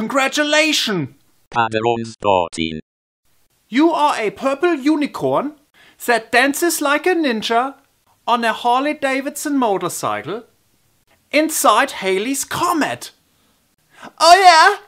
Congratulations! 14. You are a purple unicorn that dances like a ninja on a Harley Davidson motorcycle inside Halley's Comet. Oh yeah,